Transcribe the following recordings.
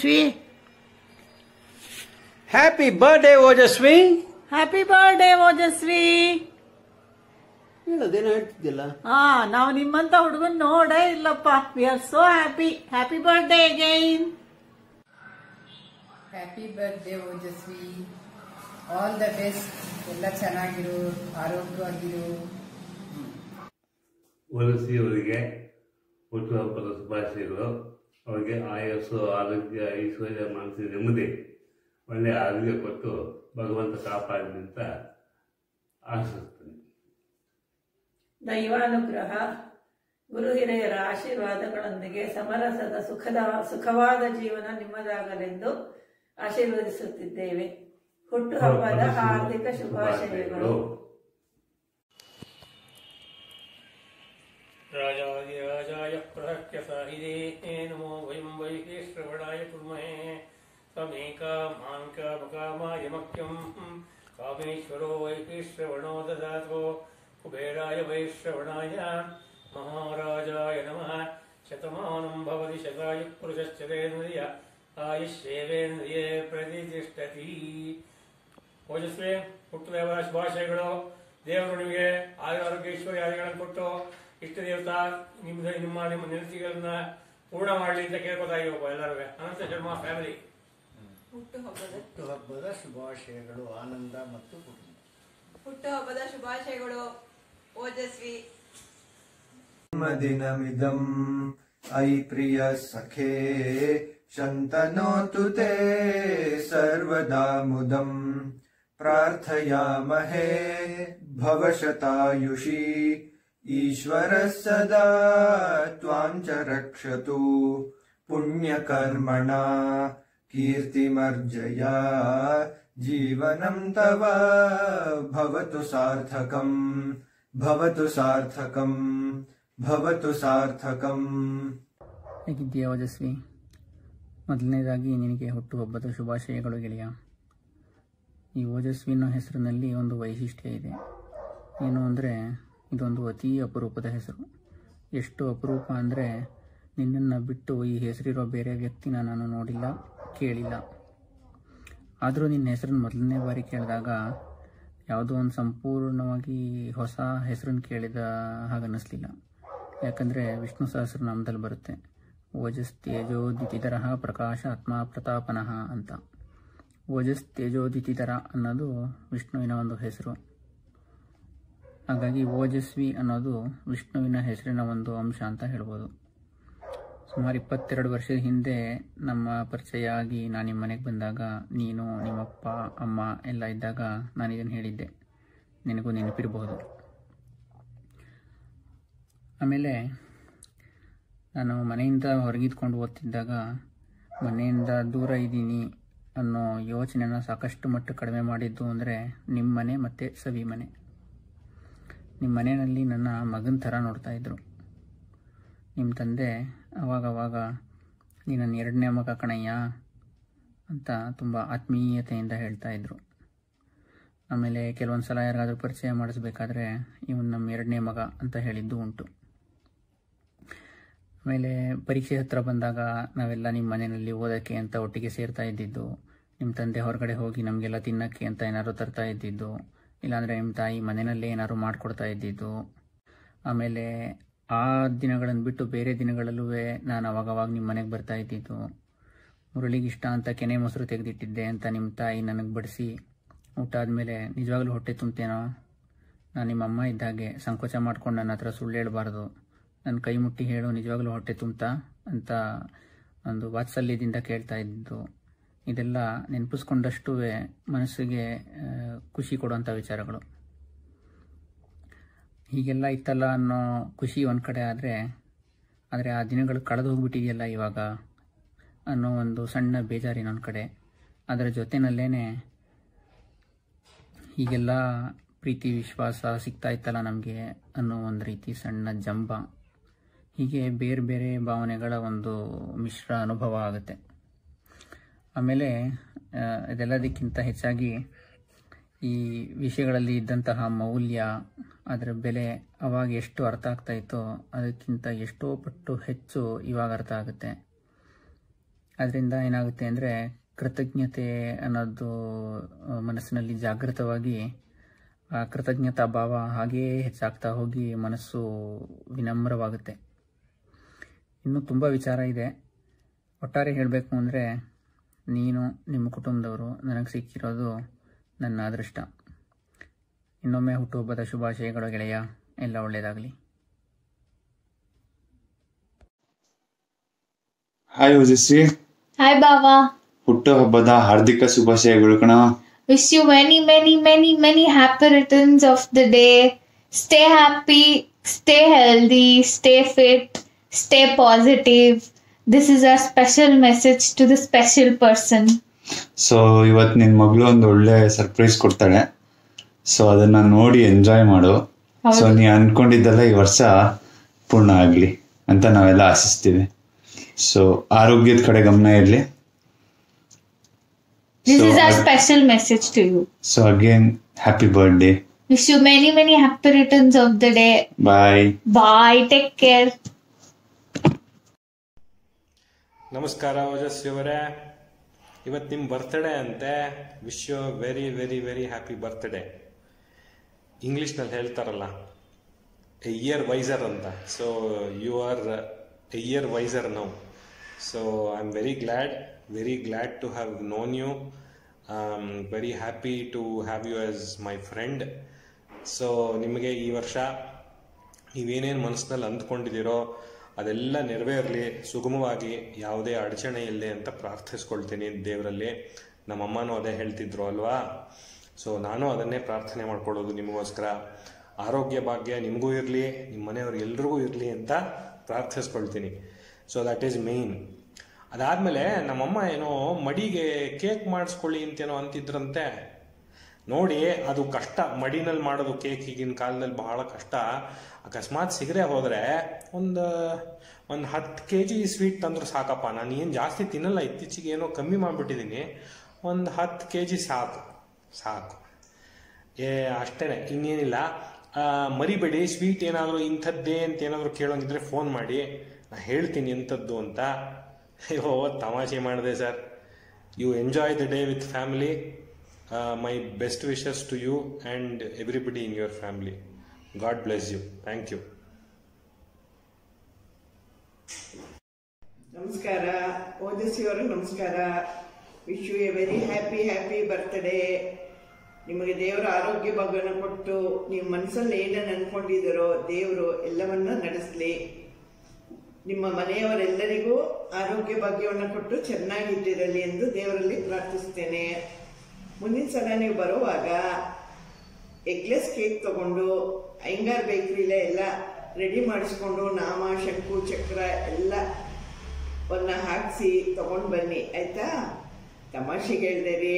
Happy birthday, Ojasvi. Happy birthday Ojasvi happy birthday Ojasvi ಹೇಳೋದೇನೋ ಹೇಳ್ತಿದ್ದಿಲ್ಲ. ಹಾ ನಾವು ನಿಮ್ಮಂತ ಹುಡುಗನ್ ನೋಡೇ ಇಲ್ಲಪ್ಪ. We are so happy happy birthday again happy birthday Ojasvi all the best ಎಲ್ಲ ಚೆನ್ನಾಗಿರು ಆರೋಗ್ಯವಾಗಿರು. ಓಜಸ್ವಿ ಅವರಿಗೆ ಹುಟ್ಟುಹಬ್ಬದ ಶುಭಾಶಯಗಳು. ಅವರಿಗೆ ಆಯಸ್ಸು ಆರೋಗ್ಯ ಐಶ್ವರ್ಯ ಮನಸ್ಸಿನ ನೆಮ್ಮದಿ ಒಳ್ಳೆಯ ಆರೋಗ್ಯ ಕೊಟ್ಟು ಭಗವಂತ ಕಾಪಾಡಲಿ ಅಂತ ಆಶಿಸ್ತೇನೆ ದೈವಾನುಗ್ರಹ ಗುರು ಹಿರಿಯರ ಆಶೀರ್ವಾದಗಳೊಂದಿಗೆ ಸಮರಸದ ಸುಖದ ಸುಖವಾದ ಜೀವನ ನಿಮ್ಮದಾಗಲೆಂದು ಆಶೀರ್ವದಿಸುತ್ತಿದ್ದೇವೆ. ಹುಟ್ಟುಹಬ್ಬದ ಹಾರ್ದಿಕ ಶುಭಾಶಯಗಳು. राजाधिराजाय प्रहत्य साहिदे नमो वयं वैः श्रवणाय कुर्महे समेकामान् कामकामाय मह्यं कामेश्वरो वैः श्रवणो ददातो कुबेराय वैश्रवणाय महाराजाय नमः शतमानं भवति शताय पुरुषश्चतेन्द्रिय आयुष्येवेन्द्रिये प्रतिष्ठति ಓಜಸ್ವಿ ಹುಟ್ಟುದೇವರ ಶುಭಾಶಯಗಳು ದೇವರು ನಿಮಗೆ ಆಯುರ ಆರೋಗ್ಯ ಐಶ್ವರ್ಯಾದಿಗಳನ್ನು ಕೊಟ್ಟು ಇಷ್ಟ ದೇವತಾ ನಿಮ್ದು ನಿಮ್ಮ ನಿಮ್ಮ ನೆನಸಿಗಳನ್ನ ಪೂರ್ಣ ಮಾಡಲಿ ಅಂತ ಕೇಳ್ಕೊತಾ ಇದೀವಪ್ಪ ಎಲ್ಲರೂ ಅನಂತ ಶರ್ಮಾ ಫ್ಯಾಮಿಲಿ ಹುಟ್ಟುಹಬ್ಬದ ಶುಭಾಶಯಗಳು ಆನಂದ ಮತ್ತು ಕುಟುಂಬ ಹುಟ್ಟುಹಬ್ಬದ ಶುಭಾಶಯಗಳು ಓಜಸ್ವಿ दिनमिदम् अयि प्रिय सखे शन्तनोतु ते सर्वदा मुदम् प्रार्थयामहे भवशतायुषी ईश्वरः सदा त्वाम् च रक्षतु पुण्यकर्मणा कीर्तिमर्जया जीवनम् तव भवतु सार्थकम् भवतु सार्थकम् भवतु सार्थकम् ಹೇಗಿದ್ದೀಯಾ ಓಜಸ್ವಿ ಮೊದಲನೇದಾಗಿ ನಿನಗೆ ಹುಟ್ಟುಹಬ್ಬದ ಶುಭಾಶಯಗಳು ಗೆಳೆಯ ಈ ಓಜಸ್ವಿನ ಹೆಸರಿನಲ್ಲಿ ಒಂದು ವೈಶಿಷ್ಟ್ಯ ಇದೆ ಏನು ಅಂದರೆ ಇದೊಂದು ಅತಿ ಅಪರೂಪದ ಹೆಸರು. ಎಷ್ಟು ಅಪರೂಪ ಅಂದರೆ ನಿನ್ನನ್ನು ಬಿಟ್ಟು ಈ ಹೆಸರಿರೋ ಬೇರೆ ವ್ಯಕ್ತಿನ ನಾನು ನೋಡಿಲ್ಲ, ಕೇಳಿಲ್ಲ. ಆದರೂ ನಿನ್ನ ಹೆಸರನ್ನು ಮೊದಲನೇ ಬಾರಿ ಕೇಳಿದಾಗ ಯಾವುದೋ ಒಂದು ಸಂಪೂರ್ಣವಾಗಿ ಹೊಸ ಹೆಸರನ್ನು ಕೇಳಿದ ಹಾಗನ್ನಿಸ್ಲಿಲ್ಲ ಯಾಕಂದರೆ ವಿಷ್ಣು ಸಹಸ್ರನಾಮದಲ್ಲಿ ಬರುತ್ತೆ, ಓಜಸ್ ತೇಜೋದಿತಿಧರ ಪ್ರಕಾಶ ಆತ್ಮ ಪ್ರತಾಪನಃ ಅಂತ. ಓಜಸ್ ತೇಜೋದಿತಿಧರ ಅನ್ನೋದು ವಿಷ್ಣುವಿನ ಒಂದು ಹೆಸರು. ಹಾಗಾಗಿ ಓಜಸ್ವಿ ಅನ್ನೋದು ವಿಷ್ಣುವಿನ ಹೆಸರಿನ ಒಂದು ಅಂಶ ಅಂತ ಹೇಳ್ಬೋದು. ಸುಮಾರು ಇಪ್ಪತ್ತೆರಡು ವರ್ಷದ ಹಿಂದೆ ನಮ್ಮ ಪರಿಚಯ ಆಗಿ ನಾನು ನಿಮ್ಮ ಮನೆಗೆ ಬಂದಾಗ ನೀನು, ನಿಮ್ಮಪ್ಪ, ಅಮ್ಮ ಎಲ್ಲ ಇದ್ದಾಗ ನಾನು ಇದನ್ನು ಹೇಳಿದ್ದೆ. ನಿನಗೂ ನೆನಪಿರಬಹುದು ಆಮೇಲೆ ನಾನು ಮನೆಯಿಂದ ಹೊರಗಿದ್ಕೊಂಡು ಓದ್ತಿದ್ದಾಗ ಮನೆಯಿಂದ ದೂರ ಇದ್ದೀನಿ ಅನ್ನೋ ಯೋಚನೆನ ಸಾಕಷ್ಟು ಮಟ್ಟ ಕಡಿಮೆ ಮಾಡಿದ್ದು ಅಂದರೆ ನಿಮ್ಮ ಮನೆ ಮತ್ತು ಸವಿ ಮನೆ. ನಿಮ್ಮ ಮನೆಯಲ್ಲಿ ನನ್ನ ಮಗನ ಥರ ನೋಡ್ತಾ ಇದ್ರು. ನಿಮ್ಮ ತಂದೆ ಅವಾಗವಾಗ ನೀ ನನ್ನ ಎರಡನೇ ಮಗ ಕಣಯ್ಯ ಅಂತ ತುಂಬ ಆತ್ಮೀಯತೆಯಿಂದ ಹೇಳ್ತಾಯಿದ್ರು ಆಮೇಲೆ ಕೆಲವೊಂದು ಸಲ ಯಾರಿಗಾದ್ರೂ ಪರಿಚಯ ಮಾಡಿಸ್ಬೇಕಾದ್ರೆ ಇವನು ನಮ್ಮ ಎರಡನೇ ಮಗ ಅಂತ ಹೇಳಿದ್ದು ಉಂಟು. ಆಮೇಲೆ ಪರೀಕ್ಷೆ ಹತ್ರ ಬಂದಾಗ ನಾವೆಲ್ಲ ನಿಮ್ಮ ಮನೆಯಲ್ಲಿ ಓದೋಕ್ಕೆ ಅಂತ ಒಟ್ಟಿಗೆ ಸೇರ್ತಾ ಇದ್ದಿದ್ದು ನಿಮ್ಮ ತಂದೆ ಹೊರಗಡೆ ಹೋಗಿ ನಮಗೆಲ್ಲ ತಿನ್ನೋಕ್ಕೆ ಅಂತ ಏನಾದರೂ ತರ್ತಾ ಇದ್ದಿದ್ದು ಇಲ್ಲಾಂದರೆ ನಿಮ್ಮ ತಾಯಿ ಮನೆಯಲ್ಲೇ ಏನಾದ್ರು ಮಾಡಿಕೊಡ್ತಾ ಇದ್ದಿದ್ದು. ಆಮೇಲೆ ಆ ದಿನಗಳನ್ನು ಬಿಟ್ಟು ಬೇರೆ ದಿನಗಳಲ್ಲೂ ನಾನು ಅವಾಗವಾಗ ನಿಮ್ಮ ಮನೆಗೆ ಬರ್ತಾ ಇದ್ದಿದ್ದು. ಮುರಳಿಗೆ ಇಷ್ಟ ಅಂತ ಕೆನೆ ಮೊಸರು ತೆಗೆದಿಟ್ಟಿದ್ದೆ ಅಂತ ನಿಮ್ಮ ತಾಯಿ ನನಗೆ ಬಡಿಸಿ, ಊಟ ಆದಮೇಲೆ ನಿಜವಾಗ್ಲೂ ಹೊಟ್ಟೆ ತುಂಬ್ತೇನೋ? ನಾನು ನಿಮ್ಮ ಅಮ್ಮ ಇದ್ದಾಗೆ ಸಂಕೋಚ ಮಾಡ್ಕೊಂಡು ನನ್ನ ಹತ್ರ ಸುಳ್ಳು ಹೇಳಬಾರ್ದು. ನನ್ನ ಕೈ ಮುಟ್ಟಿ ಹೇಳು, ನಿಜವಾಗ್ಲೂ ಹೊಟ್ಟೆ ತುಂಬ್ತಾ ಅಂತ ಒಂದು ವಾತ್ಸಲ್ಯದಿಂದ ಕೇಳ್ತಾ ಇದ್ದು. ಇದೆಲ್ಲ ನೆನಪಿಸ್ಕೊಂಡಷ್ಟು ಮನಸ್ಸಿಗೆ ಖುಷಿ ಕೊಡುವಂಥ ವಿಚಾರಗಳು. ಹೀಗೆಲ್ಲ ಇತ್ತಲ್ಲ ಅನ್ನೋ ಖುಷಿ ಒಂದು ಕಡೆ ಆದರೆ ಆದರೆ ಆ ದಿನಗಳು ಕಳೆದು ಹೋಗ್ಬಿಟ್ಟಿದೆಯಲ್ಲ ಇವಾಗ ಅನ್ನೋ ಒಂದು ಸಣ್ಣ ಬೇಜಾರಿನ ಒಂದು ಕಡೆ. ಅದರ ಜೊತೆಯಲ್ಲೇ ಹೀಗೆಲ್ಲ ಪ್ರೀತಿ, ವಿಶ್ವಾಸ ಸಿಗ್ತಾ ಇತ್ತಲ್ಲ ನಮಗೆ ಅನ್ನೋ ಒಂದು ರೀತಿ ಸಣ್ಣ ಜಂಬ. ಹೀಗೆ ಬೇರೆ ಬೇರೆ ಭಾವನೆಗಳ ಒಂದು ಮಿಶ್ರ ಅನುಭವ ಆಗುತ್ತೆ. ಆಮೇಲೆ ಇದೆಲ್ಲದಕ್ಕಿಂತ ಹೆಚ್ಚಾಗಿ ಈ ವಿಷಯಗಳಲ್ಲಿ ಇದ್ದಂತಹ ಮೌಲ್ಯ, ಅದರ ಬೆಲೆ ಅವಾಗ ಎಷ್ಟು ಅರ್ಥ ಆಗ್ತಾ ಇತ್ತೋ, ಅದಕ್ಕಿಂತ ಎಷ್ಟೋ ಪಟ್ಟು ಹೆಚ್ಚು ಇವಾಗ ಅರ್ಥ ಆಗುತ್ತೆ. ಅದರಿಂದ ಏನಾಗುತ್ತೆ ಅಂದರೆ, ಕೃತಜ್ಞತೆ ಅನ್ನೋದು ಮನಸ್ಸಿನಲ್ಲಿ ಜಾಗೃತವಾಗಿ, ಆ, ಕೃತಜ್ಞತಾ ಭಾವ ಹಾಗೆಯೇ ಹೆಚ್ಚಾಗ್ತಾ ಹೋಗಿ ಮನಸ್ಸು ವಿನಮ್ರವಾಗುತ್ತೆ. ಇನ್ನೂ ತುಂಬ ವಿಚಾರ ಇದೆ. ಒಟ್ಟಾರೆ ಹೇಳಬೇಕು ಅಂದರೆ ನೀನು ನಿಮ್ಮ ಕುಟುಂಬದವರು ನನಗೆ ಸಿಕ್ಕಿರೋದು ನನ್ನ ಅದೃಷ್ಟ. ಇನ್ನೊಮ್ಮೆ ಹುಟ್ಟುಹಬ್ಬದ ಶುಭಾಶಯಗಳು ಗೆಳೆಯ ಎಲ್ಲ ಒಳ್ಳೆಯದಾಗಲಿ. ಹಾಯ್ ಓಜಸ್ವಿ ಹಾಯ್ ಬಾಬಾ ಹುಟ್ಟುಹಬ್ಬದ ಹಾರ್ದಿಕ ಶುಭಾಶಯಗಳು ಕಣ. Wish you many many many many happy returns of the day stay happy stay healthy stay fit stay positive this is a special message to the special person so ಇವತ್ತು ನಿನ್ ಮಗಳು ಒಂದು ಒಳ್ಳೆ surprise ಕೊಡ್ತಾಳೆ. ಸೊ ಅದನ್ನ ನೋಡಿ enjoy ಮಾಡು. So ನೀ ಅನ್ಕೊಂಡಿದ್ದೆಲ್ಲ ಈ ವರ್ಷ ಪೂರ್ಣ ಆಗ್ಲಿ ಅಂತ ನಾವೆಲ್ಲ ಆಶಿಸ್ತೀವಿ. ಸೊ ಆರೋಗ್ಯದ ಕಡೆ ಗಮನ ಇರ್ಲಿ. This is a special message to you so again happy birthday wish you many many happy returns of the day bye bye take care ನಮಸ್ಕಾರ ಓಜಸ್ವಿ ಅವರೇ. ಇವತ್ತು ನಿಮ್ಮ ಬರ್ತ್ಡೇ ಅಂತೆ. Wish you very very very happy birthday ಇಂಗ್ಲೀಷ್ನಲ್ಲಿ ಹೇಳ್ತಾರಲ್ಲ a year wiser ಅಂತ. So you are a year wiser now so I am very glad very glad to have known you very happy to have you as my friend so ನಿಮಗೆ ಈ ವರ್ಷ ನೀವೇನೇನು ಮನಸ್ಸಿನಲ್ಲಿ ಅಂದ್ಕೊಂಡಿದ್ದೀರೋ ಅದೆಲ್ಲ ನೆರವೇರಲಿ, ಸುಗಮವಾಗಿ ಯಾವುದೇ ಅಡಚಣೆ ಇಲ್ಲದೆ ಅಂತ ಪ್ರಾರ್ಥಿಸ್ಕೊಳ್ತೀನಿ ದೇವರಲ್ಲಿ. ನಮ್ಮಮ್ಮನೂ ಅದೇ ಹೇಳ್ತಿದ್ರು ಅಲ್ವಾ? ಸೊ ನಾನು ಅದನ್ನೇ ಪ್ರಾರ್ಥನೆ ಮಾಡ್ಕೊಳ್ಳೋದು ನಿಮಗೋಸ್ಕರ. ಆರೋಗ್ಯ ಭಾಗ್ಯ ನಿಮಗೂ ಇರಲಿ, ನಿಮ್ಮ ಮನೆಯವ್ರು ಎಲ್ರಿಗೂ ಇರಲಿ ಅಂತ ಪ್ರಾರ್ಥಿಸ್ಕೊಳ್ತೀನಿ. ಸೊ ದಟ್ ಈಸ್ ಮೇಯ್ನ್ ಅದಾದಮೇಲೆ ನಮ್ಮಮ್ಮ ಏನೋ ಮಡಿಗೆ ಕೇಕ್ ಮಾಡಿಸ್ಕೊಳ್ಳಿ ಅಂತೇನೋ ಅಂತಿದ್ರಂತೆ. ನೋಡಿ, ಅದು ಕಷ್ಟ, ಮಡಿನಲ್ಲಿ ಮಾಡೋದು ಕೇಕ್ ಈಗಿನ ಕಾಲದಲ್ಲಿ ಬಹಳ ಕಷ್ಟ. ಅಕಸ್ಮಾತ್ ಸಿಗರೆ ಹೋದರೆ ಒಂದು ಒಂದು ಹತ್ತು ಕೆ ಜಿ ಸ್ವೀಟ್ ತಂದ್ರೆ ಸಾಕಪ್ಪ. ನಾನು ಏನು ಜಾಸ್ತಿ ತಿನ್ನಲ್ಲ, ಇತ್ತೀಚೆಗೆ ಏನೋ ಕಮ್ಮಿ ಮಾಡಿಬಿಟ್ಟಿದ್ದೀನಿ ಒಂದು ಹತ್ತು ಕೆ ಜಿ ಸಾಕು. ಸಾಕು. ಏ ಅಷ್ಟೇ ಇನ್ನೇನಿಲ್ಲ. ಮರಿಬೇಡಿ ಸ್ವೀಟ್ ಏನಾದರೂ ಇಂಥದ್ದೇ ಅಂತ ಏನಾದರೂ ಕೇಳೋಂಗಿದ್ರೆ ಫೋನ್ ಮಾಡಿ. ನಾನು ಹೇಳ್ತೀನಿ ಎಂಥದ್ದು ಅಂತ. ಅಯ್ಯೋ, ತಮಾಷೆ ಮಾಡಿದೆ sir. You enjoy the day with family my best wishes to you and everybody in your family God bless you thank you ನಮಸ್ಕಾರ. ಓದಿಸಿಯವರು, ನಮಸ್ಕಾರ. Wish you a very happy happy birthday ನಿಮಗೆ ದೇವರ ಆರೋಗ್ಯ ಭಾಗವನ್ನು ಕೊಟ್ಟು ನೀವು ಮನಸ್ಸಲ್ಲಿ ಏನನ್ನು ಅನ್ಕೊಂಡಿದ್ದೀರೋ ದೇವರು ಎಲ್ಲವನ್ನ ನಡೆಸಲಿ. ನಿಮ್ಮ ಮನೆಯವರೆಲ್ಲರಿಗೂ ಆರೋಗ್ಯ ಭಾಗ್ಯವನ್ನು ಕೊಟ್ಟು ಚೆನ್ನಾಗಿದ್ದಿರಲಿ ಎಂದು ದೇವರಲ್ಲಿ ಪ್ರಾರ್ಥಿಸ್ತೇನೆ ಮುಂದಿನ ಸಲ ನೀವು ಬರುವಾಗ ಎಗ್ಲೆಸ್ ಕೇಕ್ ತಗೊಂಡು, ಐಂಗಾರ್ ಬೇಕ್ರಿಲೇ ಎಲ್ಲ ರೆಡಿ ಮಾಡಿಸ್ಕೊಂಡು, ನಾಮ, ಶಂಕು, ಚಕ್ರ ಎಲ್ಲ ಅವನ್ನ ಹಾಕಿಸಿ ತಗೊಂಡು ಬನ್ನಿ. ಆಯಿತಾ? ತಮಾಷೆಗೆ ಹೇಳ್ದೆ ರೀ,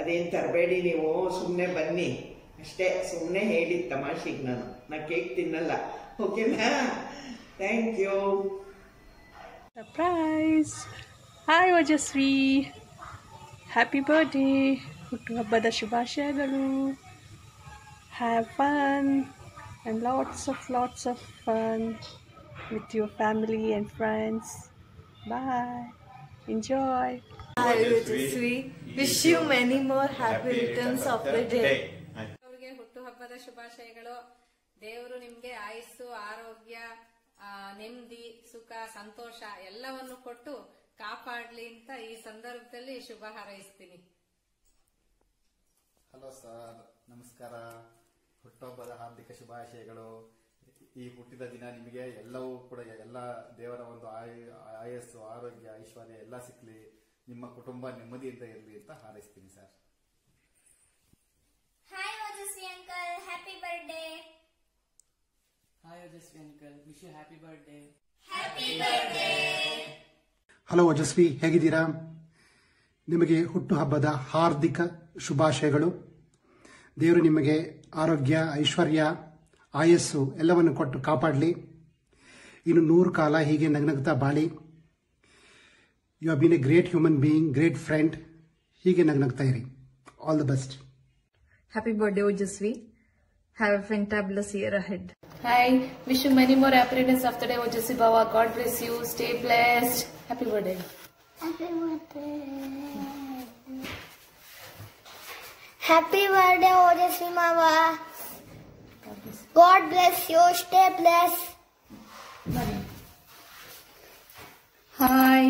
ಅದೇನು ತರಬೇಡಿ ನೀವು ಸುಮ್ಮನೆ ಬನ್ನಿ. ಅಷ್ಟೇ ಸುಮ್ಮನೆ ಹೇಳಿದ ತಮಾಷೆಗೆ ನಾನು. ನಾ ಕೇಕ್ ತಿನ್ನಲ್ಲ. ಓಕೆನಾ? Thank you surprise hi Ojasvi. Happy birthday ಹುಟ್ಟುಹಬ್ಬದ ಶುಭಾಶಯಗಳು have fun and lots of lots of fun with your family and friends bye enjoy wish you Wish you many more happy returns of the day. ಅವ್ರಿಗೆ ಹುಟ್ಟುಹಬ್ಬದ ಶುಭಾಶಯಗಳು. ದೇವರು ನಿಮ್ಗೆ ಆಯಸ್ಸು ಆರೋಗ್ಯ ನೆಮ್ಮದಿ ಸುಖ ಸಂತೋಷ ಎಲ್ಲವನ್ನು ಕೊಟ್ಟು ಕಾಪಾಡ್ಲಿ ಅಂತ ಈ ಸಂದರ್ಭದಲ್ಲಿ ಶುಭ ಹಾರೈಸ್ತೀನಿ ಹಲೋ ಸರ್ ನಮಸ್ಕಾರ ಹುಟ್ಟುಹಬ್ಬದ ಹಾರ್ದಿಕ ಶುಭಾಶಯಗಳು ಈ ಹುಟ್ಟಿದ ದಿನ ನಿಮಗೆ ಎಲ್ಲವೂ ಕೂಡ ಎಲ್ಲ ದೇವರ ಒಂದು ಆಯು ಆಯಸ್ಸು ಆರೋಗ್ಯ ಐಶ್ವರ್ಯ ಎಲ್ಲ ಸಿಕ್ಕಲಿ ನಿಮ್ಮ ಕುಟುಂಬ ನೆಮ್ಮದಿಯಿಂದ ಇರಲಿ ಅಂತ ಹಾರೈಸ್ತೀನಿ sir hi Ojasvi uncle. Happy birthday. Hi, Ojasvi uncle. Wish you happy birthday. Happy birthday. Hello Yashasvi ಹೇಗಿದ್ದೀರಾ? ನಿಮಗೆ ಹುಟ್ಟುಹಬ್ಬದ ಹಾರ್ದಿಕ ಶುಭಾಶಯಗಳು. ದೇವರು ನಿಮಗೆ ಆರೋಗ್ಯ ಐಶ್ವರ್ಯ ಆಯಸ್ಸು ಎಲ್ಲವನ್ನು ಕೊಟ್ಟು ಕಾಪಾಡಲಿ. ಇನ್ನು ನೂರು ಕಾಲ ಹೀಗೆ ನಗ್ನಗ್ತಾ ಬಾಳಿ. You have been a great human being great friend ಹೀಗೆ ನಗ್ನಗ್ತಾ ಇರಿ. All the best happy birthday Ojasvi have a fantabulous year ahead. Hi, wish you many more happiness of of the day, Bawa. God God bless you. Stay happy birthday happy birthday Ojasvi ಮಾವ God bless you stay bless hi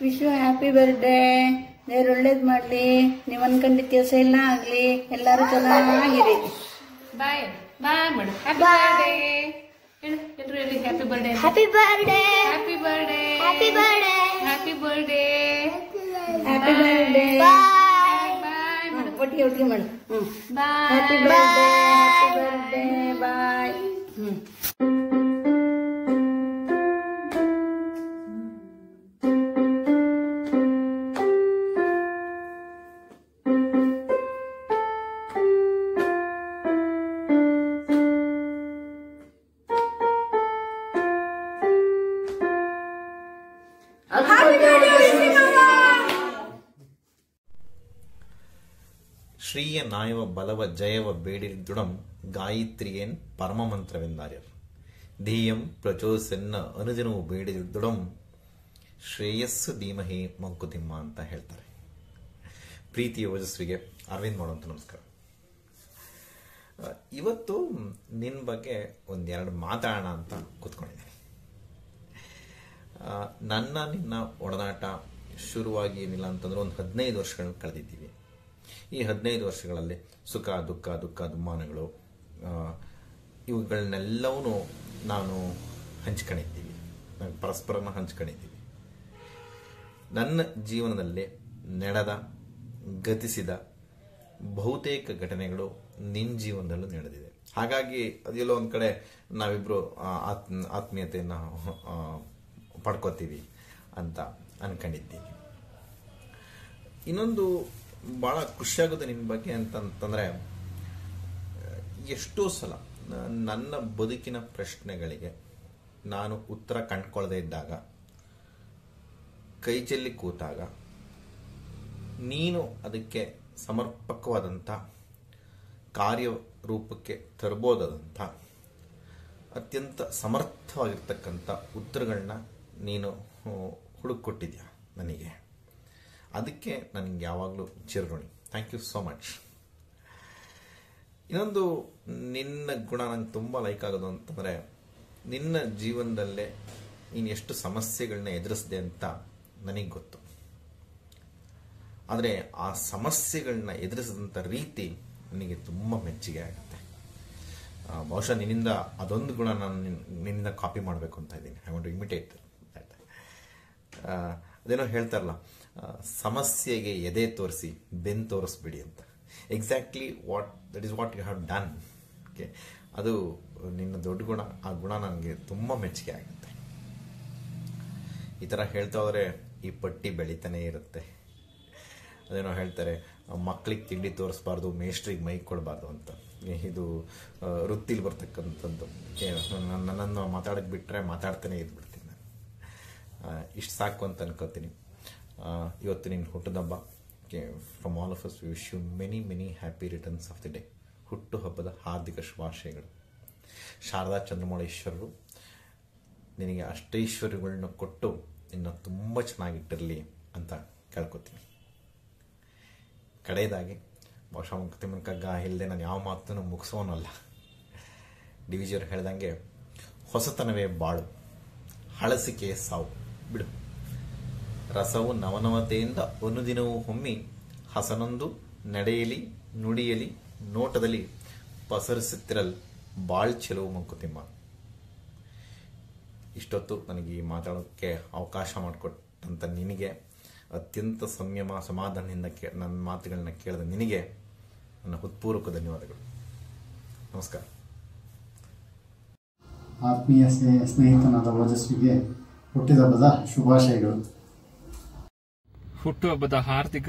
wish happy birthday ದೇವ್ರ ಒಳ್ಳೇದು ಮಾಡ್ಲಿ. ನೀವು ಅನ್ಕೊಂಡಿದ್ದ ಕೆಲಸ ಎಲ್ಲ ಆಗ್ಲಿ. ಎಲ್ಲರೂ ಚೆನ್ನಾಗಿರಿ ಬಾಯ್ ಬಾಯ್ ಮೇಡಮ್ ಹೇಳು ಎಲ್ರು ಹೇಳಿ happy birthday Happy birthday. Happy birthday Happy birthday. Happy birthday happy birthday bye ಒಟ್ಟಿಗೆ ಒಟ್ಟಿಗೆ ಮಾಡು ಹ್ಮ್ ಬಾಯ್ ಹ್ಯಾಪಿ ಬರ್ಡೇ ನಾಯವ ಬಲವ ಜಯವ ಬೇಡಿರ್ದುಡಂ ಗಾಯತ್ರಿಯೇನ್ ಪರಮ ಮಂತ್ರವೆಂದಾರ್ಯರ್ ಧ್ಯೇಯಂ ಪ್ರಚೋಸೆನ್ನ ಅನುದಿನವು ದೃಢಂ ಶ್ರೇಯಸ್ಸು ಧೀಮಹಿ ಮಂಕುತಿಮ್ಮ ಅಂತ ಹೇಳ್ತಾರೆ. ಪ್ರೀತಿಯ ಓಜಸ್ವಿಗೆ ಅರವಿಂದ್ ಮಾಡೋಂತ ನಮಸ್ಕಾರ. ಇವತ್ತು ನಿನ್ನ ಬಗ್ಗೆ ಒಂದೆರಡು ಮಾತಾಡೋಣ ಅಂತ ಕೂತ್ಕೊಂಡಿದ್ದೀನಿ. ನನ್ನ ನಿನ್ನ ಒಡನಾಟ ಶುರುವಾಗಿ ಏನಿಲ್ಲ ಅಂತಂದ್ರೆ ಒಂದು ಹದಿನೈದು ವರ್ಷಗಳನ್ನ ಕಳೆದಿದ್ದೀವಿ. ಈ ಹದಿನೈದು ವರ್ಷಗಳಲ್ಲಿ ಸುಖ, ದುಃಖ ದುಃಖ, ದುಮ್ಮಾನಗಳು ಇವುಗಳನ್ನೆಲ್ಲವೂ ನಾನು ಹಂಚ್ಕೊಂಡಿದ್ದೀವಿ. ನಾನು ಪರಸ್ಪರನ ಹಂಚ್ಕೊಂಡಿದ್ದೀವಿ. ನನ್ನ ಜೀವನದಲ್ಲಿ ನಡೆದ, ಗತಿಸಿದ ಬಹುತೇಕ ಘಟನೆಗಳು ನಿನ್ನ ಜೀವನದಲ್ಲೂ ನಡೆದಿದೆ. ಹಾಗಾಗಿ ಅದೆಲ್ಲೋ ಒಂದು ಕಡೆ ನಾವಿಬ್ಬರು ಆತ್ಮ ಆತ್ಮೀಯತೆಯನ್ನು ಪಡ್ಕೋತೀವಿ ಅಂತ ಅನ್ಕೊಂಡಿದ್ದೀನಿ ಇನ್ನೊಂದು ಭಾಳ ಖುಷಿಯಾಗುತ್ತೆ ನಿನ್ನ ಬಗ್ಗೆ ಅಂತಂತಂದರೆ, ಎಷ್ಟೋ ಸಲ ನನ್ನ ಬದುಕಿನ ಪ್ರಶ್ನೆಗಳಿಗೆ ನಾನು ಉತ್ತರ ಕಂಡ್ಕೊಳ್ಳದೆ ಇದ್ದಾಗ, ಕೈ ಚೆಲ್ಲಿ ಕೂತಾಗ, ನೀನು ಅದಕ್ಕೆ ಸಮರ್ಪಕವಾದಂಥ ಕಾರ್ಯರೂಪಕ್ಕೆ ತರಬೋದಾದಂಥ ಅತ್ಯಂತ ಸಮರ್ಥವಾಗಿರ್ತಕ್ಕಂಥ ಉತ್ತರಗಳನ್ನ ನೀನು ಹುಡುಕೊಟ್ಟಿದ್ಯಾ ನನಗೆ? ಅದಕ್ಕೆ ನನಗೆ ಯಾವಾಗಲೂ ಚಿರಋಣಿ. ಥ್ಯಾಂಕ್ ಯು ಸೋ ಮಚ್ ಇನ್ನೊಂದು, ನಿನ್ನ ಗುಣ ನಂಗೆ ತುಂಬ ಲೈಕ್ ಆಗೋದು ಅಂತಂದರೆ, ನಿನ್ನ ಜೀವನದಲ್ಲೇ ನೀನು ಎಷ್ಟು ಸಮಸ್ಯೆಗಳನ್ನ ಎದುರಿಸಿದೆ ಅಂತ ನನಗೆ ಗೊತ್ತು. ಆದರೆ ಆ ಸಮಸ್ಯೆಗಳನ್ನ ಎದುರಿಸಿದಂಥ ರೀತಿ ನನಗೆ ತುಂಬ ಮೆಚ್ಚುಗೆ ಆಗುತ್ತೆ. ಬಹುಶಃ ನಿನ್ನಿಂದ ಅದೊಂದು ಗುಣ ನಾನು ನಿನ್- ನಿನ್ನಿಂದ ಕಾಪಿ ಮಾಡಬೇಕು ಅಂತ ಇದ್ದೀನಿ. ಐ ವಾಂಟ್ ಟು ಇಮಿಟೇಟ್ ಅದೇನೋ ಹೇಳ್ತಾರಲ್ಲ ಸಮಸ್ಯೆಗೆ ಎದೆ ತೋರಿಸಿ ಬೆನ್ ತೋರಿಸ್ಬಿಡಿ ಅಂತ. Exactly what that is what you have done okay ಅದು ನಿನ್ನ ದೊಡ್ಡ ಗುಣ, ಆ ಗುಣ ನನಗೆ ತುಂಬ ಮೆಚ್ಚುಗೆ ಆಗುತ್ತೆ. ಈ ಥರ ಹೇಳ್ತಾ ಹೋದರೆ ಈ ಪಟ್ಟಿ ಬೆಳೀತಾನೆ ಇರುತ್ತೆ. ಅದೇನೋ ಹೇಳ್ತಾರೆ ಮಕ್ಕಳಿಗೆ ತಿಂಡಿ ತೋರಿಸ್ಬಾರ್ದು, ಮೇಷ್ಟ್ರಿಗೆ ಮೈ ಕೊಡಬಾರ್ದು ಅಂತ. ಇದು ವೃತ್ತಿಲಿ ಬರ್ತಕ್ಕಂಥದ್ದು. ನನ್ನನ್ನು ಮಾತಾಡಕ್ಕೆ ಬಿಟ್ಟರೆ ಮಾತಾಡ್ತಾನೆ ಇದ್ಬಿಡ್ತೀನಿ ನಾನು. ಇಷ್ಟು ಸಾಕು ಅಂತ ಅನ್ಕೋತೀನಿ. ಇವತ್ತು ನಿನ್ನ ಹುಟ್ಟುಹಬ್ಬ from all of us wish you many many happy returns of the day ಹುಟ್ಟು ಹಬ್ಬದ ಹಾರ್ದಿಕ ಶುಭಾಶಯಗಳು. ಶಾರದಾ ಚಂದ್ರಮೌಳೇಶ್ವರರು, ನಿನಗೆ ಅಷ್ಟೈಶ್ವರ್ಯಗಳನ್ನ ಕೊಟ್ಟು ಇನ್ನು ತುಂಬ ಚೆನ್ನಾಗಿಟ್ಟಿರಲಿ ಅಂತ ಕೇಳ್ಕೊತೀನಿ. ಕಡೆಯದಾಗಿ, ಬಹುಶಃ ಮುಕ್ತಿಮನ್ ಕಗ್ಗ ಇಲ್ಲದೆ ನಾನು ಯಾವ ಮಾತನ್ನು ಮುಗಿಸೋನಲ್ಲ. ಡಿ ಹೇಳ್ದಂಗೆ, ಹೊಸತನವೇ ಬಾಳು ಹಳಸಿಕೆ ಸಾವು. ಬಿಡು. ರಸವು ನವನವತೆಯಿಂದ ಒಂದು ದಿನವೂ ಹೊಮ್ಮಿ ಹಸನೊಂದು ನಡೆಯಲಿ, ನುಡಿಯಲಿ, ನೋಟದಲ್ಲಿ ಪಸರಿಸುತ್ತಿರಲ್. ಬಾಳ್ ಚೆಲುವು ಮಂಕುತಿಮ್ಮ ಇಷ್ಟೊತ್ತು ನನಗೆ ಈ ಮಾತಾಡೋಕ್ಕೆ ಅವಕಾಶ ಮಾಡಿಕೊಟ್ಟಂತ ನಿನಗೆ, ಅತ್ಯಂತ ಸಂಯಮ, ಸಮಾಧಾನದಿಂದ ಕೇ, ನನ್ನ ಮಾತುಗಳನ್ನ ಕೇಳಿದ ನಿನಗೆ ನನ್ನ ಹೃತ್ಪೂರ್ವಕ ಧನ್ಯವಾದಗಳು. ನಮಸ್ಕಾರ. ಆತ್ಮೀಯ ಸ್ನೇಹ, ಸ್ನೇಹಿತನಾದ ಓಜಸ್ವಿಗೆ ಹುಟ್ಟಿದಬ್ಬದ ಶುಭಾಶಯಗಳು. ಹುಟ್ಟುಹಬ್ಬದ ಹಾರ್ದಿಕ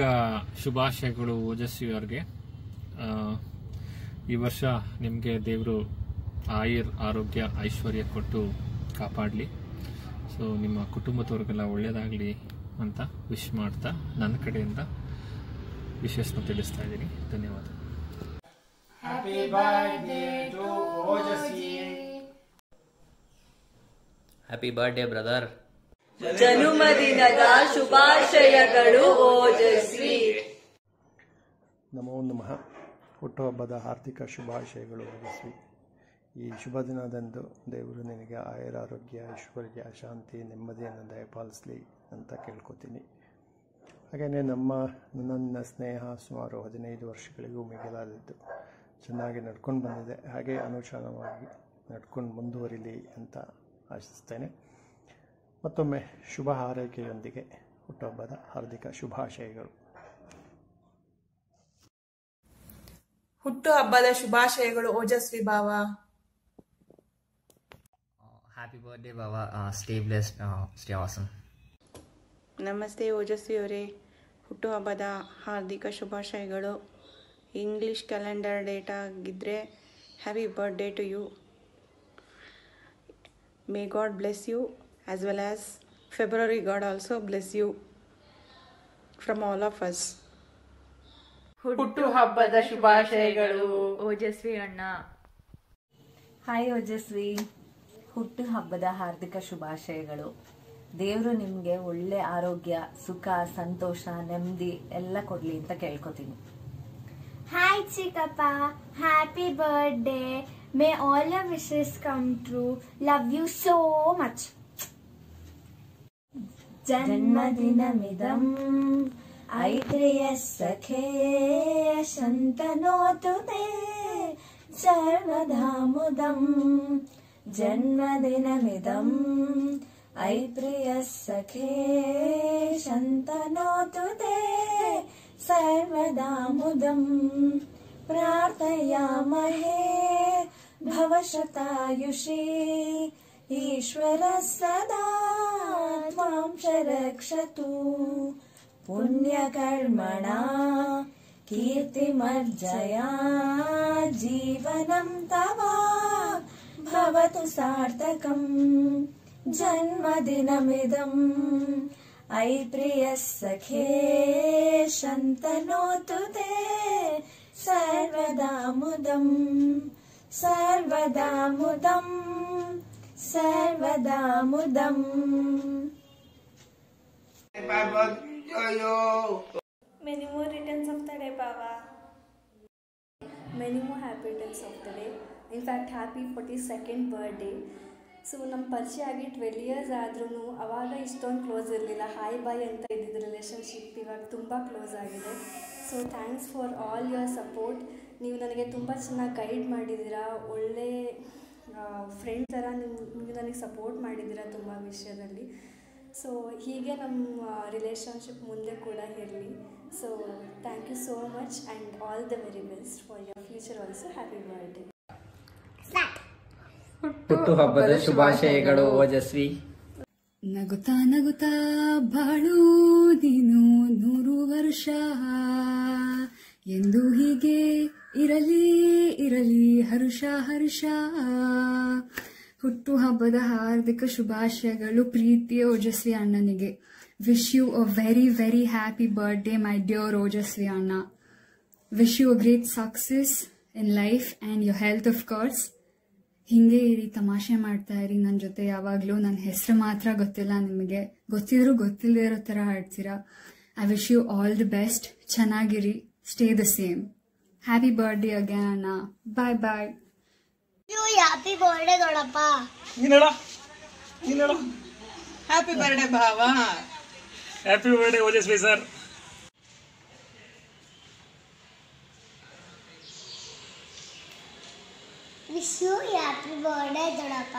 ಶುಭಾಶಯಗಳು ಓಜಸ್ವಿ ಅವ್ರಿಗೆ. ಆ, ಈ ವರ್ಷ ನಿಮಗೆ ದೇವರು ಆಯುರ್ ಆರೋಗ್ಯ ಐಶ್ವರ್ಯ ಕೊಟ್ಟು ಕಾಪಾಡಲಿ. ಸೊ ನಿಮ್ಮ ಕುಟುಂಬದವ್ರಿಗೆಲ್ಲ ಒಳ್ಳೆಯದಾಗಲಿ ಅಂತ ವಿಶ್ ಮಾಡ್ತಾ ನನ್ನ ಕಡೆಯಿಂದ ವಿಶೇಷನ ತಿಳಿಸ್ತಾ ಇದ್ದೀನಿ. ಧನ್ಯವಾದ. Happy birthday to Ojasvi. Happy birthday brother ಜನುಮದಿನದ ಶುಭಾಶಯಗಳು ಓಜಸ್ವಿ ನಮೋ ನಮಃ ಹುಟ್ಟುಹಬ್ಬದ ಆರ್ಥಿಕ ಶುಭಾಶಯಗಳು ಓಜಸ್ವಿ ಈ ಶುಭ ದಿನದಂದು ದೇವರು ನಿನಗೆ ಆಯುರಾರೋಗ್ಯ ಐಶ್ವರ್ಯ ಶಾಂತಿ ನೆಮ್ಮದಿಯನ್ನು ದಯಪಾಲಿಸಲಿ ಅಂತ ಕೇಳ್ಕೊತೀನಿ. ಹಾಗೆಯೇ ನಮ್ಮ ನನ್ನ ಸ್ನೇಹ ಸುಮಾರು ಹದಿನೈದು ವರ್ಷಗಳಿಗೂ ಮಿಗಿಲಾದದ್ದು ಚೆನ್ನಾಗಿ ನಡ್ಕೊಂಡು ಬಂದಿದೆ. ಹಾಗೆ ಅನುಷಾನವಾಗಿ ನಡ್ಕೊಂಡು ಮುಂದುವರಿಲಿ ಅಂತ ಆಶಿಸ್ತೇನೆ. ಮತ್ತೊಮ್ಮೆ ಶುಭ ಹಾರೈಕೆಯೊಂದಿಗೆ ಹುಟ್ಟುಹಬ್ಬದ ಹಾರ್ದಿಕ ಶುಭಾಶಯಗಳು. ಹುಟ್ಟುಹಬ್ಬದ ಶುಭಾಶಯಗಳು ಓಜಸ್ವಿ ಭಾವ. ಹ್ಯಾಪಿ ಬರ್ಡೇ ಭಾವ. Stay bless stay awesome stay ನಮಸ್ತೆ ಓಜಸ್ವಿ ಅವರೇ. ಹುಟ್ಟುಹಬ್ಬದ ಹಾರ್ದಿಕ ಶುಭಾಶಯಗಳು. ಇಂಗ್ಲಿಷ್ ಕ್ಯಾಲೆಂಡರ್ ಡೇಟ್ ಆಗಿದ್ದರೆ happy birthday to you may God bless you as well as February, God also bless you from all of us. ಹುಟ್ಟು ಹಬ್ಬದ ಶುಭಾಶಯಗಳು ಓಜಸ್ವಿ ಅಣ್ಣ ಹಾಯ್ ಓಜಸ್ವಿ ಹುಟ್ಟು ಹಬ್ಬದ ಹಾರ್ದಿಕ ಶುಭಾಶಯಗಳು ದೇವರು ನಿಮಗೆ ಒಳ್ಳೆ ಆರೋಗ್ಯ ಸುಖ ಸಂತೋಷ ನೆಮ್ಮದಿ ಎಲ್ಲ ಕೊಡ್ಲಿ ಅಂತ ಕೇಳ್ಕೊತೀನಿ Hi Chikappa, happy birthday. May all your wishes come true love you so much. जन्मदिनमिदम् ऐ सखे शन्तनोतु ते सर्वधामुदम् जन्मदिनमिदम् अय प्रियःसखे शन्तनोतु ते सर्वदामुदम् प्रार्थयामहे भवशतायुषी ईश्वरः सदा च रक्षतु पुण्यकर्मणा कीर्तिमर्जया जीवनं तव भवतु सार्थकम् जन्मदिनमिदम् ऐ प्रियः सखे शन्तनोतु ते सर्वदा मुदम् सर्वदा मुदम् सर्वदा मुदम् Many more returns of the day, Baba. Many more happy returns of the day. In fact, happy 42nd birthday. So ನಮ್ಮ ಪರಿಚಯ ಆಗಿ ಟ್ವೆಲ್ ಇಯರ್ಸ್ ಆದ್ರೂ ಅವಾಗ ಇಷ್ಟೊಂದು ಕ್ಲೋಸ್ ಇರಲಿಲ್ಲ ಹಾಯ್ ಬಾಯ್ ಅಂತ ಇದ್ದಿದ್ದು ರಿಲೇಷನ್ಶಿಪ್ ಇವಾಗ ತುಂಬ ಕ್ಲೋಸ್ ಆಗಿದೆ so thanks for all your support ನೀವು ನನಗೆ ತುಂಬ ಚೆನ್ನಾಗಿ ಗೈಡ್ ಮಾಡಿದ್ದೀರಾ ಒಳ್ಳೆ ಫ್ರೆಂಡ್ ಥರ ನೀವು ನೀವು ನನಗೆ ಸಪೋರ್ಟ್ ಮಾಡಿದ್ದೀರಾ ತುಂಬ ವಿಷಯದಲ್ಲಿ ಸೊ ಹೀಗೆ ನಮ್ಮ ರಿಲೇಷನ್ಶಿಪ್ ಮುಂದೆ ಕೂಡ ಇರಲಿ. So thank you so much and all the very best for your future also happy birthday ಹುಟ್ಟುಹಬ್ಬದ ಶುಭಾಶಯಗಳು ಓಜಸ್ವಿ. ನಗುತ್ತಾ ನಗುತ್ತಾ ಬಾಳು ನೀನು ನೂರು ವರ್ಷ. ಎಂದು ಹೀಗೆ ಇರಲಿ ಇರಲಿ ಹರುಷ ಹರುಷ. ಹುಟ್ಟುಹಬ್ಬದ ಹಾರ್ದಿಕ ಶುಭಾಶಯಗಳು ಪ್ರೀತಿಯ ಓಜಸ್ವಿ ಅಣ್ಣನಿಗೆ. Wish you a very very happy birthday my dear Ojasvi ಅಣ್ಣ. Wish you a great success in life and your health of course ಹಿಂಗೆ ಇರಿ ತಮಾಷೆ ಮಾಡ್ತಾ ಇರಿ. ನನ್ನ ಜೊತೆ ಯಾವಾಗಲೂ ನನ್ನ ಹೆಸರು ಮಾತ್ರ ಗೊತ್ತಿಲ್ಲ ನಿಮಗೆ. ಗೊತ್ತಿದ್ರು ಗೊತ್ತಿಲ್ಲದೆ ಇರೋ ಥರ ಆಡ್ತೀರಾ? I wish you all the best Channagiri. Stay the same happy birthday again ಅಣ್ಣ. ಬಾಯ್ ಬಾಯ್ ಹ್ಯಾಪಿ ಬರ್ಡೇ ದೊಡ್ಡಪ್ಪ ನೀನಡ? ನೀನಡ? ಹ್ಯಾಪಿ ಬರ್ಡೇ ಭಾವ. Happy birthday Ojasvi sir wish you happy birthday ದೊಡ್ಡಪ್ಪ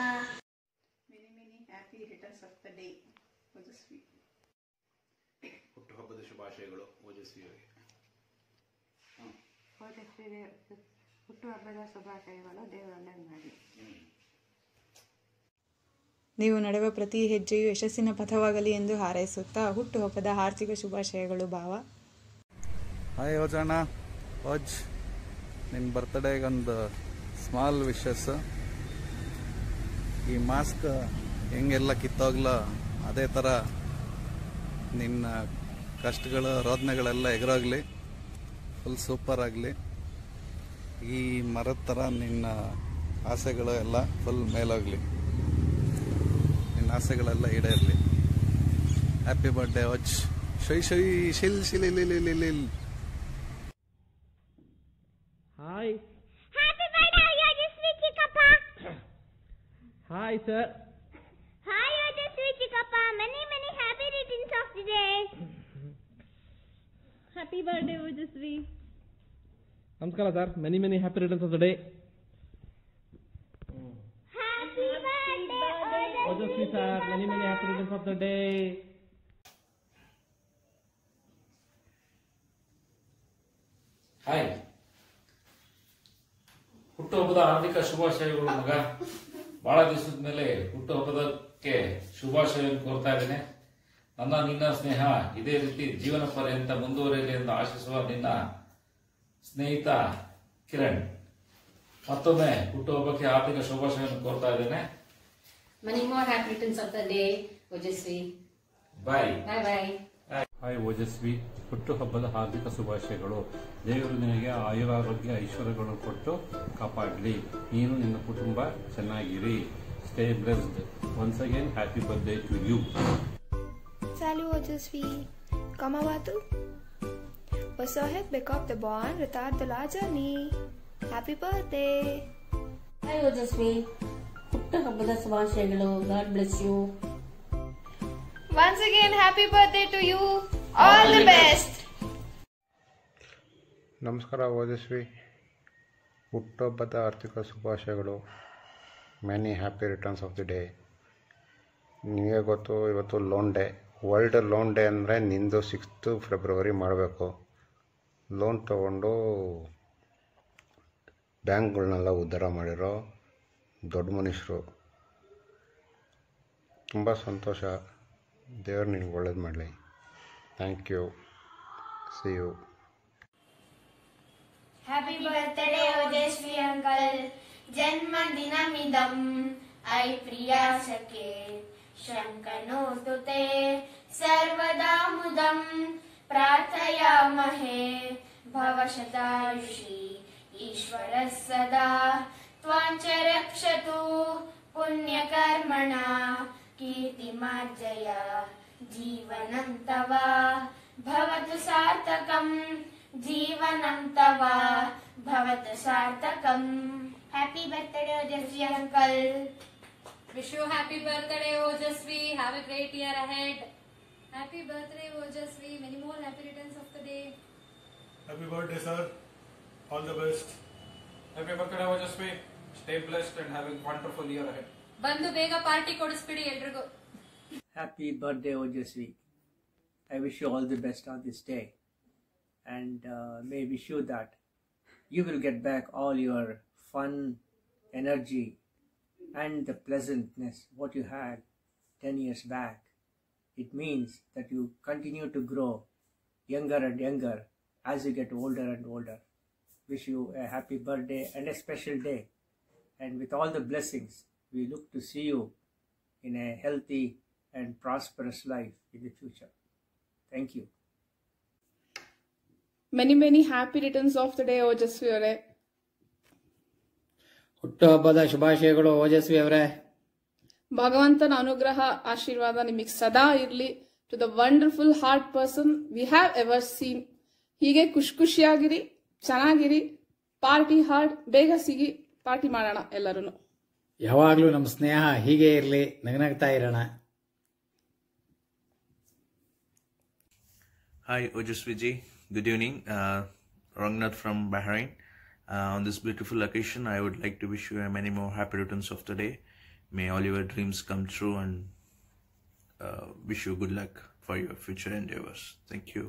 many many happy returns of the day Ojasvi ಹುಟ್ಟುಹಬ್ಬದ ಶುಭಾಶಯಗಳು ಓಜಸ್ವಿ ಅವರಿಗೆ. ಓಜಸ್ವಿಗೆ ಹುಟ್ಟುಹಬ್ಬದ ಶುಭಾಶಯಗಳು ದೇವರಲ್ಲೇ ಮಾಡಿ ನೀವು ನಡೆವ ಪ್ರತಿ ಹೆಜ್ಜೆಯು ಯಶಸ್ಸಿನ ಪಥವಾಗಲಿ ಎಂದು ಹಾರೈಸುತ್ತಾ ಹುಟ್ಟುಹಬ್ಬದ ಆರ್ಥಿಕ ಶುಭಾಶಯಗಳು ಭಾವ. ಹಾಯ್ ಯೋಜನ ಅಜ್ ನಿನ್ನ ಬರ್ತ್ಡೇಗೊಂದು ಸ್ಮಾಲ್ ವಿಶಸ್ ಈ ಮಾಸ್ಕ್ ಹೆಂಗೆಲ್ಲ ಕಿತ್ತೋಗ್ಲ ಅದೇ ಥರ ನಿನ್ನ ಕಷ್ಟಗಳು ರೋದನೆಗಳೆಲ್ಲ ಎಗರಾಗಲಿ. ಫುಲ್ ಸೂಪರ್ ಆಗಲಿ. ಈ ಮರದ ಥರ ನಿನ್ನ ಆಸೆಗಳು ಎಲ್ಲ ಫುಲ್ ಮೇಲೋಗಲಿ. ನಿನ್ನ ಆಸೆಗಳೆಲ್ಲ ಈಡೇರಲಿ. ಹ್ಯಾಪಿ ಬರ್ಡೇ ವಜ್ ಶೈ ಶೈ ಶಿಲ್ ಶಿಲ್ ಇಲ್ಲಿ ಇಲ್ಲಿ ಇಲ್ಲಿ ಇಲ್ಲಿ hi happy hi sir hi ಯೋಜಿ ಸ್ವೀಕಿ many many happy returns of the day happy birthday ಯೋಜಿ ನಮಸ್ಕಾರ sir. Many many happy returns of the day Ojasvi sir many many happy returns of the day hi ಹುಟ್ಟುಹಬ್ಬದ ಹಾರ್ದಿಕ ಶುಭಾಶಯಗಳು ಮಗ. ಬಹಳ ದಿವಸದ ಮೇಲೆ ಹುಟ್ಟುಹಬ್ಬದಕ್ಕೆ ಶುಭಾಶಯ ಕೋರ್ತಾ ಇದ್ದೇನೆ. ನನ್ನ ನಿನ್ನ ಸ್ನೇಹ ಇದೇ ರೀತಿ ಜೀವನ ಪರ್ಯಂತ ಮುಂದುವರೆಯಲಿ ಎಂದು ಆಶಿಸುವ ನಿನ್ನ ಸ್ನೇಹಿತ ಕಿರಣ್ ಮತ್ತೊಮ್ಮೆ ಹುಟ್ಟುಹಬ್ಬಕ್ಕೆ ಆರ್ಥಿಕ ಶುಭಾಶಯವನ್ನು ಕೋರ್ತಾ ಇದ್ದೇನೆ Many more happy returns of the day, Ojasvi. Bye Bye bye. Hi Ojasvi ಹುಟ್ಟುಹಬ್ಬದ ಹಾರ್ದಿಕ ಶುಭಾಶಯಗಳು ದೇವರು ನಿನಗೆ ಆಯುರಾರೋಗ್ಯ ಐಶ್ವರ್ಯಗಳನ್ನು ಕೊಟ್ಟು ಕಾಪಾಡಲಿ ನೀನು ನಿನ್ನ ಕುಟುಂಬ ಚೆನ್ನಾಗಿರಿ stay blessed once again happy birthday to you Salut Ojasvi. Comment vas-tu? Bekop the barn retard the Lajani. Happy birthday. Hi, Ojasvi. ಹುಟ್ಟುಹಬ್ಬದ ಶುಭಾಶಯಗಳು God bless you Once again, happy birthday to you. All the best. ನಮಸ್ಕಾರ ಓಜಸ್ವಿ ಹುಟ್ಟುಹಬ್ಬದ ಆರ್ಥಿಕ ಶುಭಾಶಯಗಳು many happy returns of the day ನಿಮಗೆ ಗೊತ್ತು ಇವತ್ತು loan day world loan day ಅಂದರೆ ನಿಂದು ಸಿಕ್ಸ್ತು ಫೆಬ್ರವರಿ ಮಾಡಬೇಕು ಲೋನ್ ತಗೊಂಡು ಬ್ಯಾಂಕ್ಗಳನ್ನೆಲ್ಲ ಉದ್ಧಾರ ಮಾಡಿರೋ ದೊಡ್ಡ ಮನುಷ್ಯರು. ತುಂಬ ಸಂತೋಷ. ದೇವ್ರು ನಿನಗೆ ಒಳ್ಳೇದು ಮಾಡಲಿ. Thank you see you happy birthday Ojasvi uncle ಜನ್ಮದಿನಮಿದಂ ಐ ಪ್ರಿಯ ಸಖೆ ಶಂಕನೋ ಸರ್ವದಾ ಮುದಂ प्रार्थयामहे भवशतायुषी ईश्वरः सदा। त्वाञ्च रक्षतु पुण्यकर्मणा कीर्तिमार्जया जीवनं तव। भवतु सार्थकम् जीवनं तव। भवतु सार्थकम् happy birthday Ojasvi uncle. Wish you happy birthday, Ojasvi. Have a great year ahead. Happy birthday, Ojasvi. Many more happy returns of the day. Happy birthday, sir. All the best. Happy birthday, Ojasvi. Stay blessed and have a wonderful year ahead. ಬಂದು ಬೇಗ party ಕೊಡಿಸ್ಬಿಡಿ ಎಲ್ರಿಗೂ Happy birthday, Ojasvi. I wish you all the best on this day and uh, may wish you that you will get back all your fun, energy, and the pleasantness what you had 10 years back. It means that you continue to grow younger and younger as you get older and older. Wish you a happy birthday and a special day. And with all the blessings, we look to see you in a healthy and prosperous life in the future. Thank you. Many many happy returns of the day Ojasvi ಅವರೇ ಹುಟ್ಟುಹಬ್ಬದ ಶುಭಾಶಯಗಳು ಓಜಸ್ವಿ ಅವರೇ ಭಗವಂತನ ಅನುಗ್ರಹ ಆಶೀರ್ವಾದ ನಿಮಗೆ ಸದಾ ಇರಲಿ. To the wonderful heart person we have ever seen ಹೀಗೆ ಖುಷಿ ಖುಷಿಯಾಗಿರಿ ಚೆನ್ನಾಗಿರಿ ಪಾರ್ಟಿ ಹಾರ್ಟ್ ಬೇಗ ಸಿಗಿ ಪಾರ್ಟಿ ಮಾಡೋಣ ಎಲ್ಲರೂ ಯಾವಾಗಲೂ ನಮ್ಮ ಸ್ನೇಹ ಹೀಗೆ ಇರಲಿ ನಗನಗ್ತಾ ಇರೋಣ. Hi Ojasviji good evening Ranganath from Bahrain on this beautiful occasion I would like to wish you many more happy returns of the happy May all your dreams come true and uh, wish you good luck for your future endeavors. Thank you.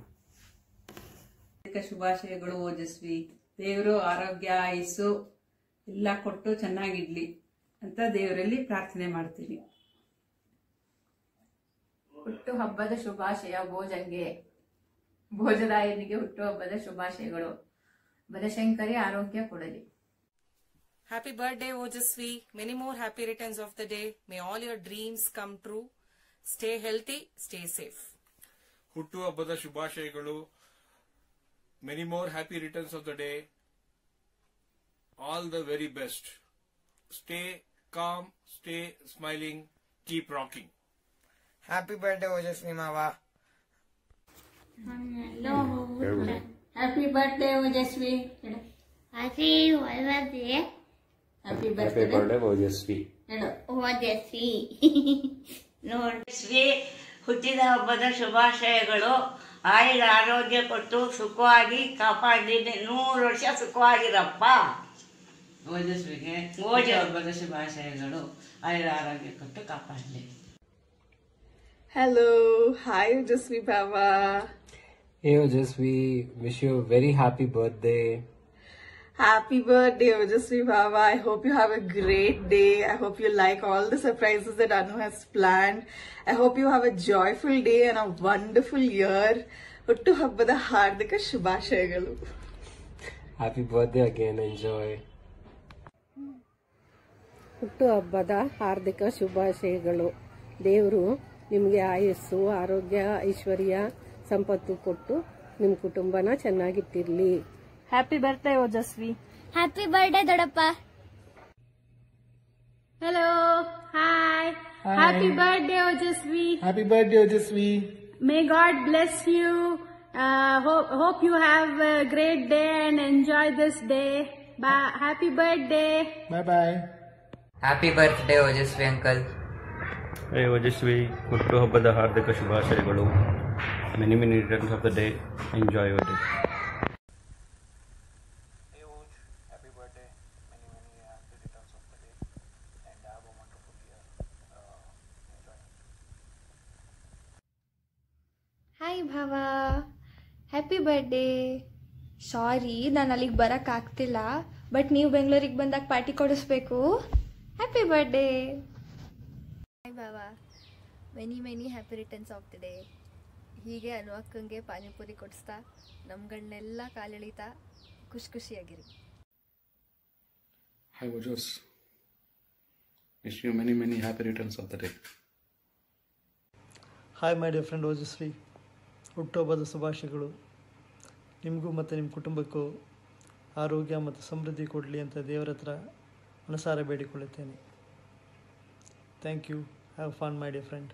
ಶುಭಾಶಯಗಳು ಓಜಸ್ವಿ ದೇವರು ಆರೋಗ್ಯ ಆಯಸ್ಸು ಎಲ್ಲ ಕೊಟ್ಟು ಚೆನ್ನಾಗಿಡ್ಲಿ ಅಂತ ದೇವರಲ್ಲಿ ಪ್ರಾರ್ಥನೆ ಮಾಡ್ತೀನಿ. ಹುಟ್ಟುಹಬ್ಬದ ಶುಭಾಶಯ ಭೋಜಂಗೆ ಭೋಜರಾಯನಿಗೆ ಹುಟ್ಟು ಹಬ್ಬದ ಶುಭಾಶಯಗಳು. ಬನಶಂಕರಿ ಆರೋಗ್ಯ ಕೊಡಲಿ. Happy birthday, Ojasvi. Many more happy returns of the day. May all your dreams come true. Stay healthy, stay safe. ಹುಟ್ಟುಹಬ್ಬದ ಶುಭಾಶಯಗಳು many more happy returns of the day all the very best stay calm stay smiling keep rocking happy birthday Ojasvi ಮಾವ happy birthday Ojasvi happy birthday Happy birthday Ojasvi Ojasvi ನೋಡಿ ಹುಟ್ಟಿದ ಹಬ್ಬದ ಶುಭಾಶಯಗಳು. ಆಯುರ ಆರೋಗ್ಯ ಕೊಟ್ಟು ಸುಖವಾಗಿ ಕಾಪಾಡಿ ನೂರು ವರ್ಷ ಸುಖವಾಗಿರಪ್ಪ. ಓಜಸ್ವಿಗೆ ಓಜ ಹಬ್ಬದ ಶುಭಾಶಯಗಳು. ಆಯುರ ಆರೋಗ್ಯ ಕೊಟ್ಟು ಕಾಪಾಡಲಿ. Hello hi Ojasvi Baba hey Ojasvi wish you very happy happy birthday. Happy birthday, Ujasvi Baba. I hope you have a great day. I hope you like all the surprises that Anu has planned. I hope you have a joyful day and a wonderful year. ಹುಟ್ಟು ಹಬ್ಬದ ಹಾರ್ದಿಕ ಶುಭಾಶಯಗಳು Happy birthday again, enjoy. ಹುಟ್ಟುಹಬ್ಬದ ಹಾರ್ದಿಕ ಶುಭಾಶಯಗಳು ದೇವರು ನಿಮಗೆ ಆಯಸ್ಸು ಆರೋಗ್ಯ ಐಶ್ವರ್ಯ ಸಂಪತ್ತು ಕೊಟ್ಟು ನಿಮ್ಮ ಕುಟುಂಬನ ಚೆನ್ನಾಗಿಟ್ಟಿರಲಿ happy birthday Ojasvi happy birthday ದೊಡ್ಡಪ್ಪ Hello, hi. Hi. Happy birthday, Ojasvi. Happy birthday, Ojasvi. May God bless you. Uh, hope, hope you have a great day and enjoy this day. Bye. Happy birthday. Bye bye. Happy birthday Ojasvi uncle hey Ojasvi ಹುಟ್ಟುಹಬ್ಬದ ಹಾರ್ದಿಕ ಶುಭಾಶಯಗಳು many many returns of the day enjoy your day hi ಭಾವ happy birthday sorry ನಾನು ಅಲ್ಲಿಗೆ ಬರೋಕ್ಕಾಗ್ತಿಲ್ಲ but ನೀವು ಬೆಂಗಳೂರಿಗೆ ಬಂದಾಗ ಪಾರ್ಟಿ ಕೊಡಿಸ್ಬೇಕು. Happy birthday hi Baba many many happy returns of the day ಹೀಗೆ ಅನು ಅಕ್ಕಂಗೆ ಪಾನಿಪುರಿ ಕೊಡಿಸ್ತಾ ನಮ್ಗಳನ್ನೆಲ್ಲ ಕಾಲೆಳಿತಾ ಖುಷಿ ಖುಷಿಯಾಗಿರಿ. Hi ಬಜೋಸ್ wish you many many happy returns of the day hi my dear friend Ojasvi ಹುಟ್ಟುಹಬ್ಬದ ಶುಭಾಶಯಗಳು ನಿಮಗೂ ಮತ್ತು ನಿಮ್ಮ ಕುಟುಂಬಕ್ಕೂ ಆರೋಗ್ಯ ಮತ್ತು ಸಮೃದ್ಧಿ ಕೊಡಲಿ ಅಂತ ದೇವರ ಹತ್ರ ಅನುಸಾರ ಬೇಡಿಕೊಳ್ಳುತ್ತೇನೆ. Thank you have fun my dear friend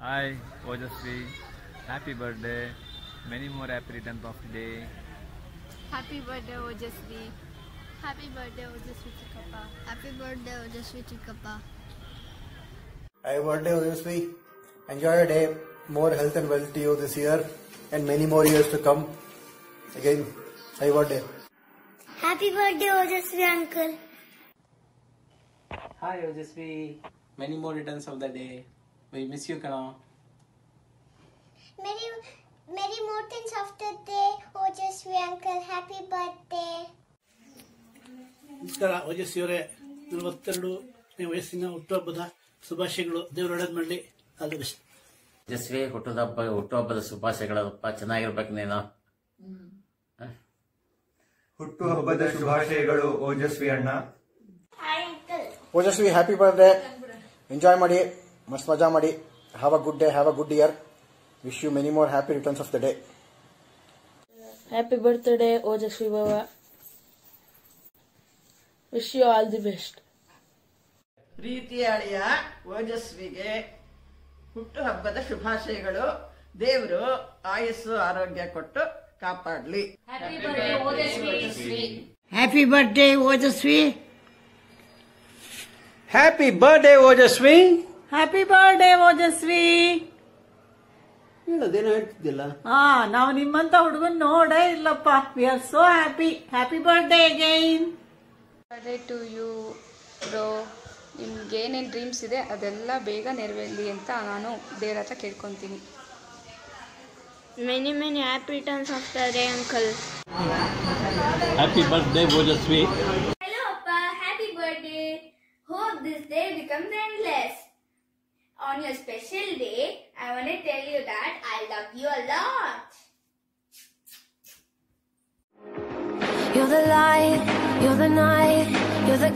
hi Ojasvi happy birthday many more happy return of day happy birthday Ojasvi happy birthday Ojasvi ಚಿಕ್ಕಪ್ಪ ಹ್ಯಾಪಿ ಬರ್ಡೇ ಓಜಸ್ವಿ ಚಿಕ್ಕಪ್ಪ happy birthday Ojasvi enjoy day more health and well to you this year and many more years to come. Again, happy birthday. Happy birthday, Ojasvi uncle. Hi, Ojasvi. Many more returns of the day. We miss you, Kana. Many, many more things of the day, Ojasvi uncle. Happy birthday. ನಮಸ್ಕಾರ ಓಜಸ್ವಿಯವರೇ ನಲವತ್ತೆರಡು ವಯಸ್ಸಿನ ಹುಟ್ಟುಹಬ್ಬದ ಶುಭಾಶಯಗಳು ದೇವರು ಒಳ್ಳೇದು ಮಾಡಲಿ all the best ಯಶಸ್ವಿ ಹುಟ್ಟುಹಬ್ಬ ಹುಟ್ಟುಹಬ್ಬದ ಶುಭಾಶಯಗಳಪ್ಪ ಚೆನ್ನಾಗಿರ್ಬೇಕು ನೀನು. ಹುಟ್ಟುಹಬ್ಬದ ಶುಭಾಶಯಗಳು ಓಜಸ್ವಿ ಅಣ್ಣ. ಓಜಸ್ವಿ ಹ್ಯಾಪಿ ಬರ್ತ್ಡೇ ಎಂಜಾಯ್ ಮಾಡಿ ಮಸ್ತ್ ಮಜಾ ಮಾಡಿ. Have a good day have a good year wish you many more happy returns of the day happy birthday Ojasvi Baba wish you all the best ಪ್ರೀತಿಯ ಅಳಿಯ ಓಜಸ್ವಿಗೆ ಹುಟ್ಟುಹಬ್ಬದ ಶುಭಾಶಯಗಳು. ದೇವರು ಆಯಸ್ಸು ಆರೋಗ್ಯ ಕೊಟ್ಟು ಕಾಪಾಡಲಿ. Happy birthday Ojasvi. Happy birthday Ojasvi. Happy birthday Ojasvi. ಹೇಳೋದೇನೋ ಹೇಳ್ತಿದ್ದಿಲ್ಲ? ಹಾ ನಾವು ನಿಮ್ಮಂತ ಹುಡುಗನ್ ನೋಡೇ ಇಲ್ಲಪ್ಪ. We are so happy happy birthday again birthday to you bro ನಿಮ್ಗೆ ಏನೇನು ಡ್ರೀಮ್ಸ್ ಇದೆ ಅದೆಲ್ಲ ಬೇಗ ನೆರವೇರಲಿ ಅಂತ ನಾನು ದೇವ್ರ ಹತ್ರ ಕೇಳ್ಕೊತೀನಿ ಮೆನಿ ಮೆನಿ ಹ್ಯಾಪಿ ರಿಟರ್ನ್ಸ್ ಆಗ್ತಾರೆ uncle. Happy birthday Ojasvi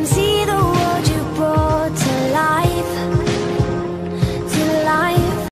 Can see the